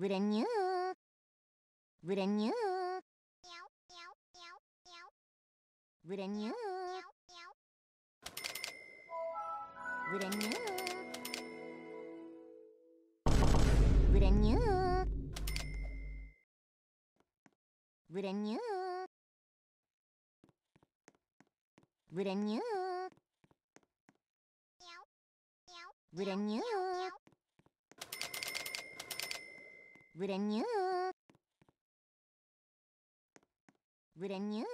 brand new brand new brand new brand new brand new brand new brand new brand new brand new brand new